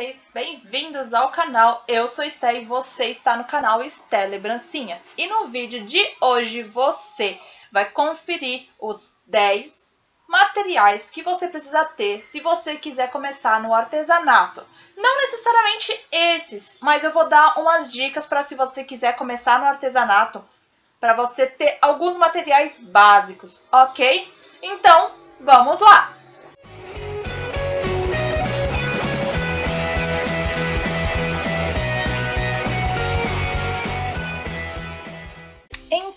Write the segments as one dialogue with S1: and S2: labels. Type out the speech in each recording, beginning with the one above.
S1: vocês, bem-vindos ao canal. Eu sou Esté e você está no canal Esté Lembrancinhas. E no vídeo de hoje você vai conferir os 10 materiais que você precisa ter se você quiser começar no artesanato. Não necessariamente esses, mas eu vou dar umas dicas para se você quiser começar no artesanato, para você ter alguns materiais básicos, ok? Então, vamos lá!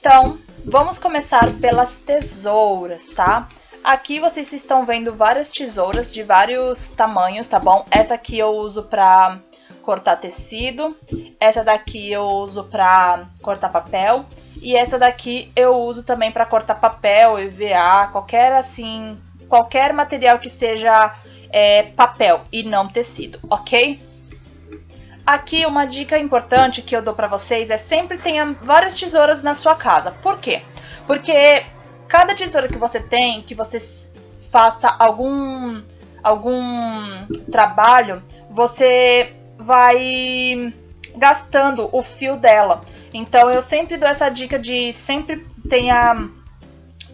S1: Então, vamos começar pelas tesouras, tá? Aqui vocês estão vendo várias tesouras de vários tamanhos, tá bom? Essa aqui eu uso pra cortar tecido, essa daqui eu uso pra cortar papel e essa daqui eu uso também pra cortar papel, EVA, qualquer assim, qualquer material que seja é, papel e não tecido, ok? Aqui uma dica importante que eu dou para vocês é sempre tenha várias tesouras na sua casa. Por quê? Porque cada tesoura que você tem, que você faça algum algum trabalho, você vai gastando o fio dela. Então eu sempre dou essa dica de sempre tenha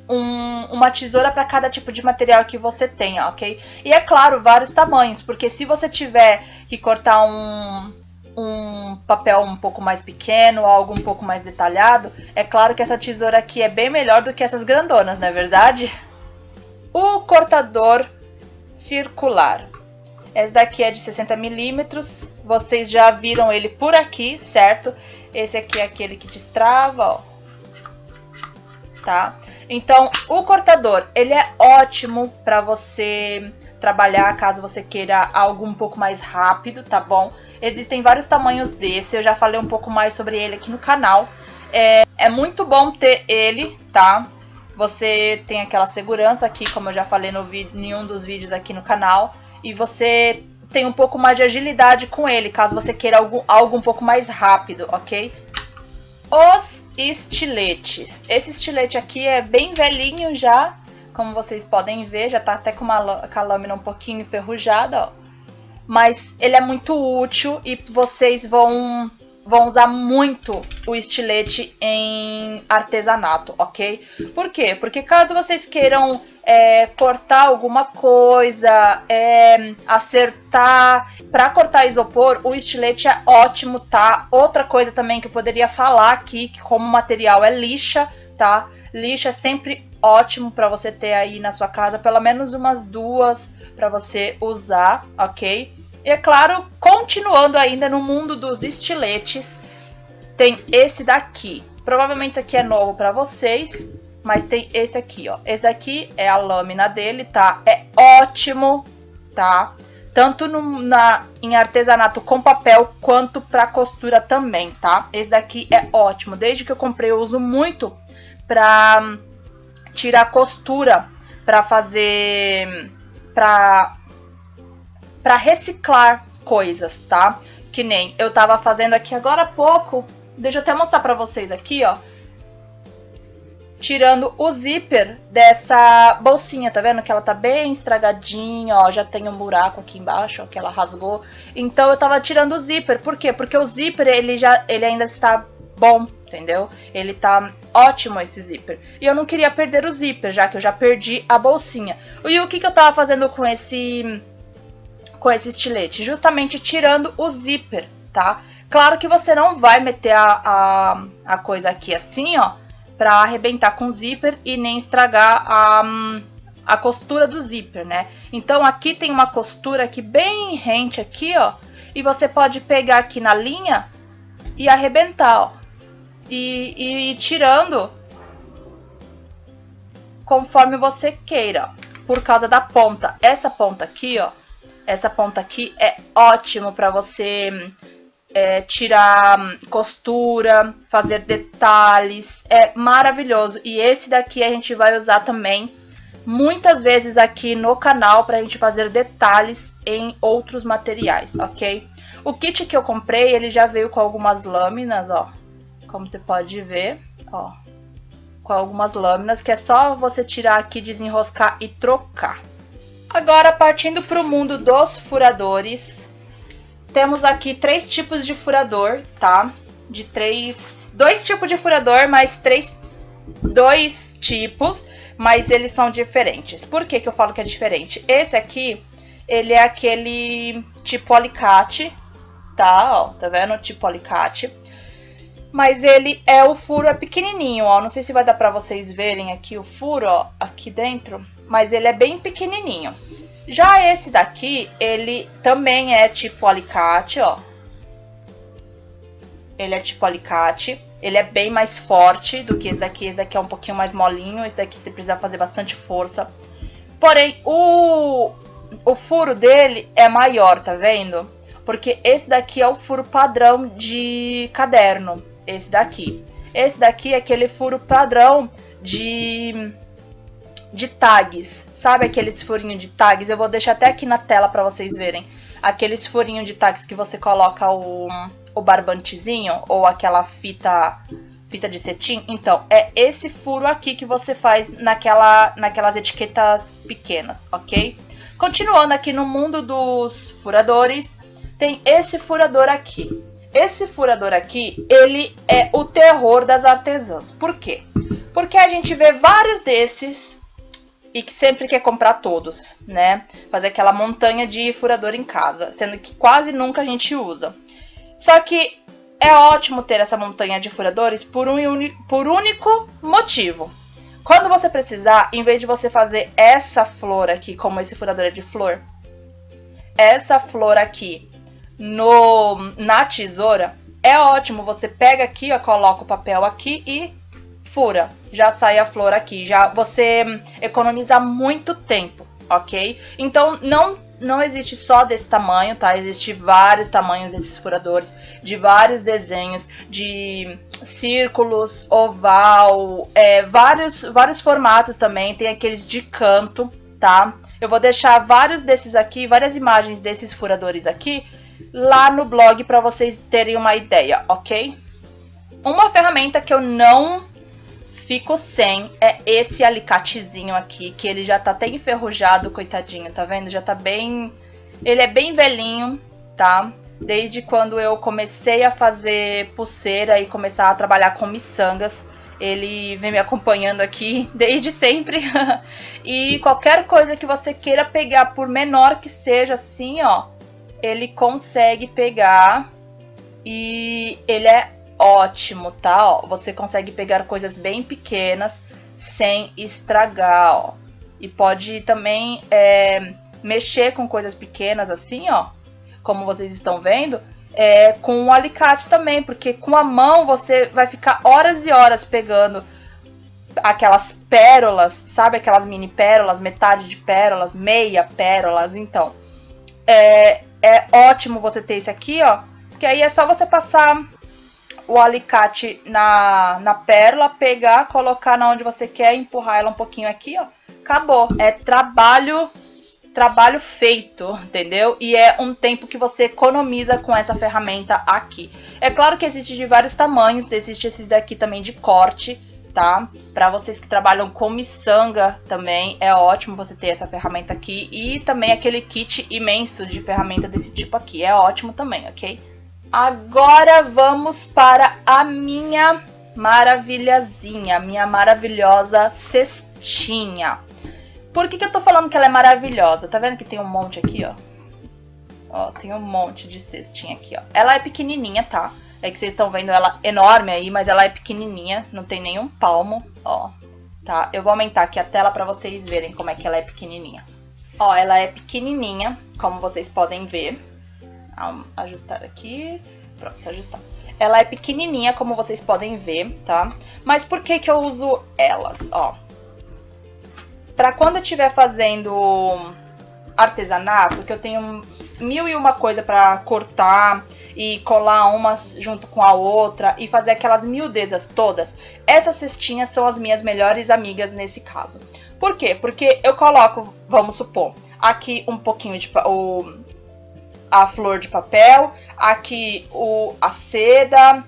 S1: um, uma tesoura para cada tipo de material que você tenha, ok? E é claro, vários tamanhos, porque se você tiver que cortar um, um papel um pouco mais pequeno, algo um pouco mais detalhado, é claro que essa tesoura aqui é bem melhor do que essas grandonas, não é verdade? O cortador circular. Esse daqui é de 60 milímetros. Vocês já viram ele por aqui, certo? Esse aqui é aquele que destrava, ó. Tá? Então, o cortador, ele é ótimo para você trabalhar caso você queira algo um pouco mais rápido, tá bom? Existem vários tamanhos desse, eu já falei um pouco mais sobre ele aqui no canal. É, é muito bom ter ele, tá? Você tem aquela segurança aqui, como eu já falei no em um dos vídeos aqui no canal. E você tem um pouco mais de agilidade com ele, caso você queira algo, algo um pouco mais rápido, ok? Os estiletes. Esse estilete aqui é bem velhinho já, como vocês podem ver, já tá até com, uma, com a lâmina um pouquinho enferrujada, ó mas ele é muito útil e vocês vão vão usar muito o estilete em artesanato, ok? Por quê? Porque caso vocês queiram é, cortar alguma coisa, é, acertar, para cortar isopor, o estilete é ótimo, tá? Outra coisa também que eu poderia falar aqui, que como material é lixa, tá? Lixa é sempre ótimo para você ter aí na sua casa, pelo menos umas duas para você usar, ok? E é claro, continuando ainda no mundo dos estiletes, tem esse daqui. Provavelmente esse aqui é novo para vocês, mas tem esse aqui, ó. Esse daqui é a lâmina dele, tá? É ótimo, tá? Tanto no, na, em artesanato com papel, quanto para costura também, tá? Esse daqui é ótimo. Desde que eu comprei, eu uso muito pra tirar costura, pra fazer... Pra para reciclar coisas, tá? Que nem eu tava fazendo aqui agora há pouco. Deixa eu até mostrar para vocês aqui, ó. Tirando o zíper dessa bolsinha, tá vendo? Que ela tá bem estragadinha, ó. Já tem um buraco aqui embaixo, ó, que ela rasgou. Então eu tava tirando o zíper. Por quê? Porque o zíper, ele já ele ainda está bom, entendeu? Ele tá ótimo esse zíper. E eu não queria perder o zíper, já que eu já perdi a bolsinha. E o que, que eu tava fazendo com esse com esse estilete, justamente tirando o zíper, tá? Claro que você não vai meter a, a, a coisa aqui assim, ó, pra arrebentar com o zíper e nem estragar a, a costura do zíper, né? Então aqui tem uma costura aqui bem rente aqui, ó, e você pode pegar aqui na linha e arrebentar, ó. E, e ir tirando conforme você queira, por causa da ponta. Essa ponta aqui, ó, essa ponta aqui é ótimo para você é, tirar costura, fazer detalhes, é maravilhoso. E esse daqui a gente vai usar também muitas vezes aqui no canal para a gente fazer detalhes em outros materiais, ok? O kit que eu comprei, ele já veio com algumas lâminas, ó, como você pode ver, ó, com algumas lâminas, que é só você tirar aqui, desenroscar e trocar. Agora, partindo para o mundo dos furadores, temos aqui três tipos de furador, tá? De três. Dois tipos de furador, mas três. Dois tipos, mas eles são diferentes. Por que, que eu falo que é diferente? Esse aqui, ele é aquele tipo alicate, tá? Ó, tá vendo? Tipo alicate. Mas ele é o furo é pequenininho, ó. Não sei se vai dar pra vocês verem aqui o furo, ó, aqui dentro. Mas ele é bem pequenininho. Já esse daqui, ele também é tipo alicate, ó. Ele é tipo alicate. Ele é bem mais forte do que esse daqui. Esse daqui é um pouquinho mais molinho. Esse daqui você precisa fazer bastante força. Porém, o, o furo dele é maior, tá vendo? Porque esse daqui é o furo padrão de caderno. Esse daqui. Esse daqui é aquele furo padrão de, de tags. Sabe aqueles furinhos de tags? Eu vou deixar até aqui na tela para vocês verem. Aqueles furinhos de tags que você coloca o, o barbantezinho ou aquela fita fita de cetim. Então, é esse furo aqui que você faz naquela, naquelas etiquetas pequenas, ok? Continuando aqui no mundo dos furadores, tem esse furador aqui. Esse furador aqui, ele é o terror das artesãs. Por quê? Porque a gente vê vários desses e que sempre quer comprar todos, né? Fazer aquela montanha de furador em casa, sendo que quase nunca a gente usa. Só que é ótimo ter essa montanha de furadores por um por único motivo. Quando você precisar, em vez de você fazer essa flor aqui, como esse furador é de flor, essa flor aqui no na tesoura, é ótimo. Você pega aqui, ó, coloca o papel aqui e fura, já sai a flor aqui, já você economiza muito tempo, ok? Então não não existe só desse tamanho, tá? Existem vários tamanhos desses furadores, de vários desenhos, de círculos, oval, é, vários, vários formatos também. Tem aqueles de canto, tá? Eu vou deixar vários desses aqui, várias imagens desses furadores aqui, lá no blog para vocês terem uma ideia, ok? Uma ferramenta que eu não fico sem é esse alicatezinho aqui, que ele já tá até enferrujado, coitadinho, tá vendo? Já tá bem... Ele é bem velhinho, tá? Desde quando eu comecei a fazer pulseira e começar a trabalhar com miçangas, ele vem me acompanhando aqui desde sempre. e qualquer coisa que você queira pegar, por menor que seja assim, ó, ele consegue pegar e ele é ótimo, tá? Ó, você consegue pegar coisas bem pequenas sem estragar, ó. E pode também é, mexer com coisas pequenas assim, ó. Como vocês estão vendo, é, com o alicate também, porque com a mão você vai ficar horas e horas pegando aquelas pérolas, sabe? Aquelas mini pérolas, metade de pérolas, meia pérolas. Então, é, é ótimo você ter esse aqui, ó. Porque aí é só você passar o alicate na, na pérola, pegar, colocar na onde você quer, empurrar ela um pouquinho aqui, ó. Acabou. É trabalho trabalho feito, entendeu? E é um tempo que você economiza com essa ferramenta aqui. É claro que existe de vários tamanhos, existe esses daqui também de corte, tá? Para vocês que trabalham com miçanga também, é ótimo você ter essa ferramenta aqui. E também aquele kit imenso de ferramenta desse tipo aqui, é ótimo também, ok? Agora vamos para a minha maravilhazinha, minha maravilhosa cestinha. Por que, que eu tô falando que ela é maravilhosa? Tá vendo que tem um monte aqui, ó? Ó, tem um monte de cestinha aqui, ó. Ela é pequenininha, tá? É que vocês estão vendo ela enorme aí, mas ela é pequenininha, não tem nenhum palmo, ó. Tá? Eu vou aumentar aqui a tela pra vocês verem como é que ela é pequenininha. Ó, ela é pequenininha, como vocês podem ver ajustar aqui. Pronto, ajustar. Ela é pequenininha, como vocês podem ver, tá? Mas por que que eu uso elas? Ó, pra quando eu estiver fazendo artesanato, que eu tenho mil e uma coisa para cortar e colar uma junto com a outra e fazer aquelas miudezas todas, essas cestinhas são as minhas melhores amigas nesse caso. Por quê? Porque eu coloco, vamos supor, aqui um pouquinho de o, a flor de papel, aqui o, a seda,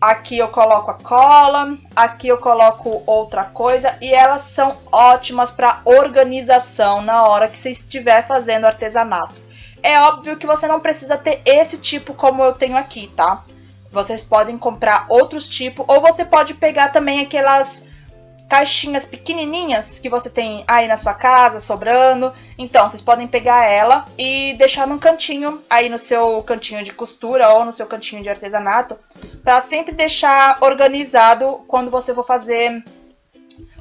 S1: aqui eu coloco a cola, aqui eu coloco outra coisa e elas são ótimas para organização na hora que você estiver fazendo artesanato. É óbvio que você não precisa ter esse tipo como eu tenho aqui, tá? Vocês podem comprar outros tipos, ou você pode pegar também aquelas caixinhas pequenininhas que você tem aí na sua casa, sobrando. Então, vocês podem pegar ela e deixar num cantinho, aí no seu cantinho de costura ou no seu cantinho de artesanato, para sempre deixar organizado quando você for fazer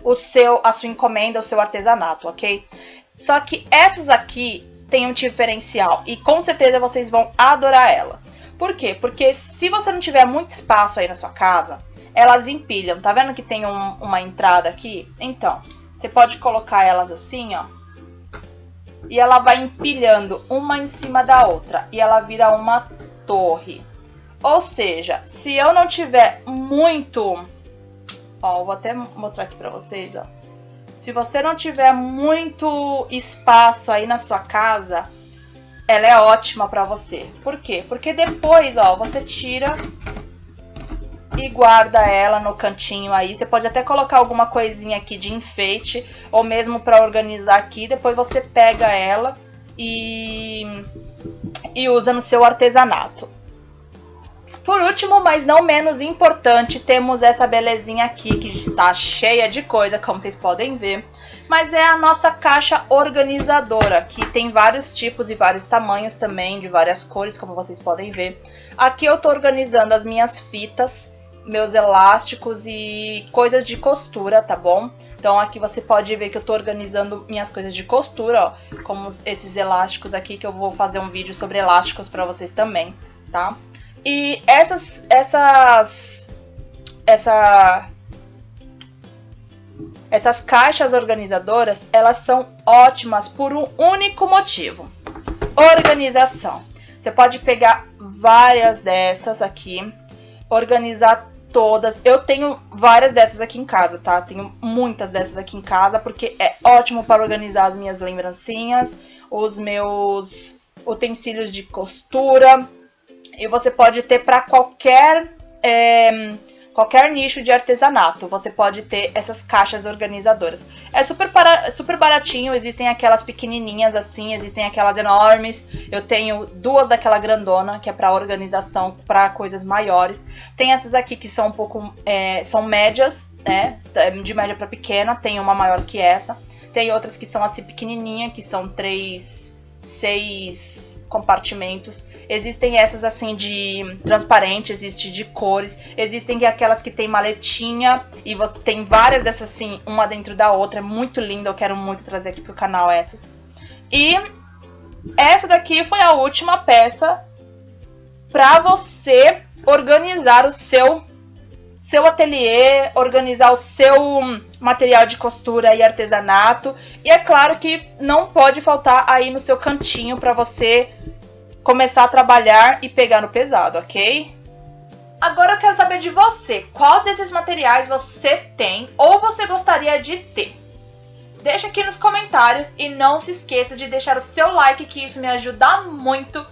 S1: o seu a sua encomenda, o seu artesanato, ok? Só que essas aqui têm um diferencial e com certeza vocês vão adorar ela. Por quê? Porque se você não tiver muito espaço aí na sua casa, elas empilham. Tá vendo que tem um, uma entrada aqui? Então, você pode colocar elas assim, ó. E ela vai empilhando uma em cima da outra. E ela vira uma torre. Ou seja, se eu não tiver muito... Ó, vou até mostrar aqui pra vocês, ó. Se você não tiver muito espaço aí na sua casa, ela é ótima pra você. Por quê? Porque depois, ó, você tira e guarda ela no cantinho aí. Você pode até colocar alguma coisinha aqui de enfeite ou mesmo para organizar aqui. Depois você pega ela e, e usa no seu artesanato. Por último, mas não menos importante, temos essa belezinha aqui que está cheia de coisa, como vocês podem ver. Mas é a nossa caixa organizadora, que tem vários tipos e vários tamanhos também, de várias cores, como vocês podem ver. Aqui eu estou organizando as minhas fitas meus elásticos e coisas de costura, tá bom? Então aqui você pode ver que eu tô organizando minhas coisas de costura, ó, como esses elásticos aqui, que eu vou fazer um vídeo sobre elásticos pra vocês também, tá? E essas, essas, essa, essas caixas organizadoras, elas são ótimas por um único motivo, organização. Você pode pegar várias dessas aqui, organizar todas. Eu tenho várias dessas aqui em casa, tá? Tenho muitas dessas aqui em casa, porque é ótimo para organizar as minhas lembrancinhas, os meus utensílios de costura. E você pode ter para qualquer é, qualquer nicho de artesanato, você pode ter essas caixas organizadoras. É super, para, super baratinho, existem aquelas pequenininhas assim, existem aquelas enormes. Eu tenho duas daquela grandona, que é para organização, para coisas maiores. Tem essas aqui que são um pouco, é, são médias, né, de média para pequena, tem uma maior que essa. Tem outras que são assim pequenininha, que são três, seis compartimentos. Existem essas assim de transparente, existe de cores, existem aquelas que tem maletinha e você tem várias dessas assim, uma dentro da outra, é muito linda, eu quero muito trazer aqui pro canal essas. E essa daqui foi a última peça para você organizar o seu seu ateliê, organizar o seu material de costura e artesanato. E é claro que não pode faltar aí no seu cantinho para você começar a trabalhar e pegar no pesado, ok? Agora eu quero saber de você, qual desses materiais você tem ou você gostaria de ter? Deixa aqui nos comentários e não se esqueça de deixar o seu like que isso me ajuda muito,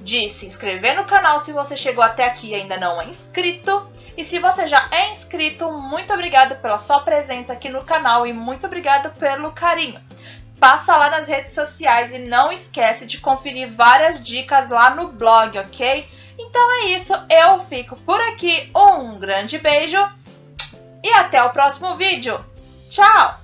S1: de se inscrever no canal se você chegou até aqui e ainda não é inscrito. E se você já é inscrito, muito obrigado pela sua presença aqui no canal e muito obrigado pelo carinho passa lá nas redes sociais e não esquece de conferir várias dicas lá no blog, ok? Então é isso, eu fico por aqui, um grande beijo e até o próximo vídeo. Tchau!